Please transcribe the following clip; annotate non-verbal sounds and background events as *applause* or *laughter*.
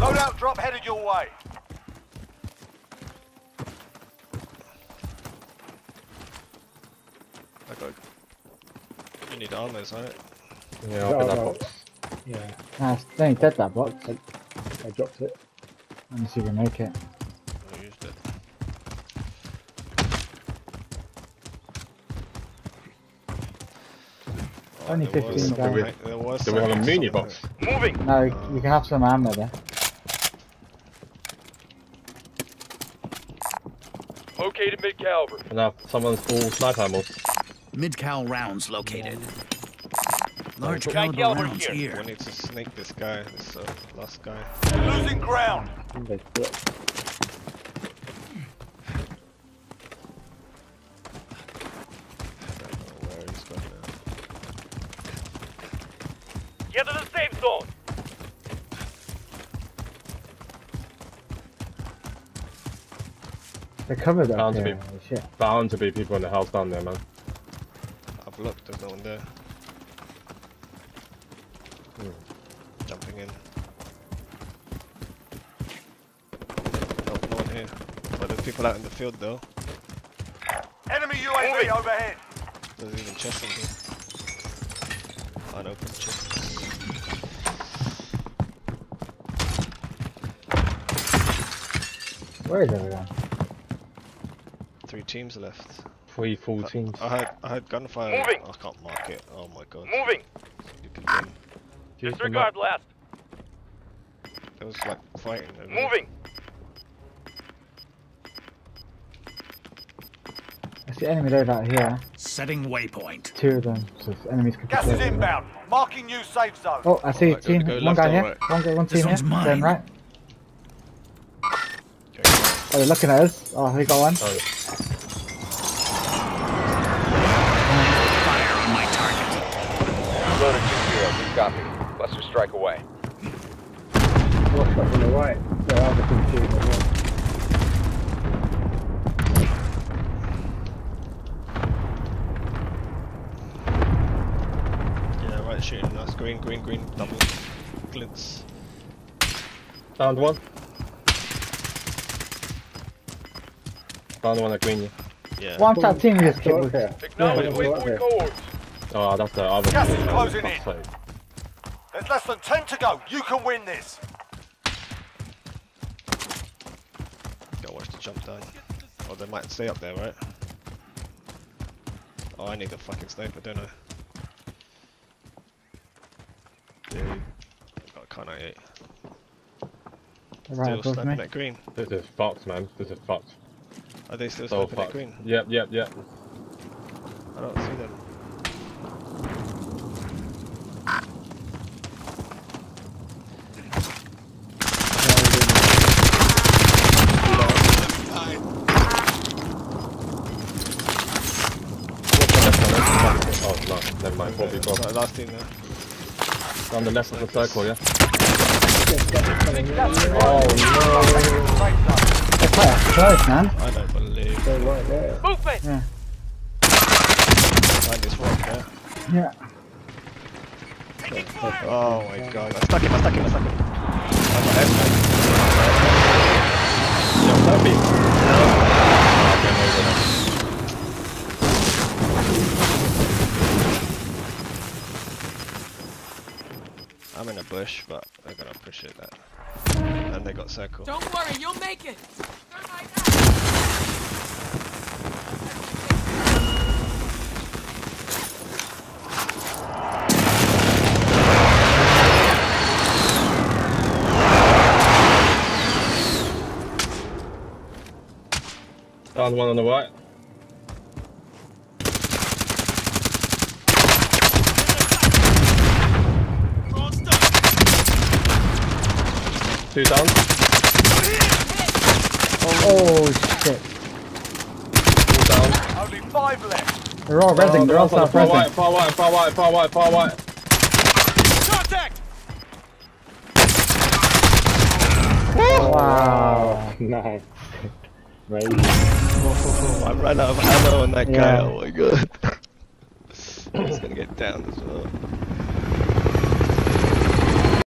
Loadout drop headed your way. I got. You need armor, isn't it? Yeah, open that box. Yeah, Nah, it's- they dead that box. I dropped it. Let me see if we make it. I used it. Only there was 15 something guys. right- There was Do we have a something mini box? Moving. No, you you can have some ammo there. Located mid caliber. And now someone's full sniper ammo. Mid-cal rounds located. Large Guy caliber Caliber rounds here. here. We need to snake this guy, this uh, last guy. Losing ground. They dropped. I don't know where he's gone now. Get to the safe zone. They're covered up Bound to here. be. Holy shit. Bound to be people in the house down there, man. I've looked, there's no one there. Hmm. Jumping in. No, no one here. But there's people out in the field though. Enemy UAV overhead. There's even chests in here. Unopened chests. Where is everyone? Three teams left. Three full teams. I had, I heard gunfire. Moving. I can't mark it. Oh my god. Moving. You can win. Jeez, Disregard last. There was like fighting. over. Moving. I see enemy load out here. Setting waypoint. Two of them. So it's enemies could be Gas is inbound. Marking new safe zone. Oh, I see Oh, a I gotta team. One guy or here. right? One guy, one This team here. one's mine. Turn right. Okay. Oh, they're looking at us. Oh, he got one. Oh, Fire on my target. Loader 2-0, good copy. Cluster strike away. Watch up on the right. There are the two as well. Yeah, right shooting us. Green, green, green. Double glints. Downed one. Downed one at green. Yeah. One tap team we just Go killed. up here. Acknowledge Yeah, waypoint yeah. Oh, that's the other Gas is team. closing Fuck's in. sake. There's less than 10 to go. You can win this. Gotta watch the jump down. Oh, they might stay up there, right? Oh, I need a fucking sniper, don't I? Yeah. Got a Kar 98. Right Still above sniping me. at green. This is fucked, man. This is fucked. Are they still So sniping at fucked. green? Yep, yep, yep. I don't see them. Oh, no, never mind. Four people. Right, last team there. On the left of the circle, yeah? Oh, They're quite close, man. I don't believe. They're right there. Movement. Find this rock there. Yeah. Oh, oh my god. I stuck him, I stuck him, I stuck him. I got airstrike. Yeah, Sophie. Okay, no, you're not. I'm in a bush, but they're gonna push it that. And they got circle. Don't worry, you'll make it. Down one on the right. Two down. Oh shit. Two down. Only five left. They're all Oh, resing. They're all far self right, resing. far right, far right, far right, far right. Contact. Wow. *laughs* Nice. Right. Oh, I ran out of ammo on that guy, oh my god. *laughs* He's gonna get down as well.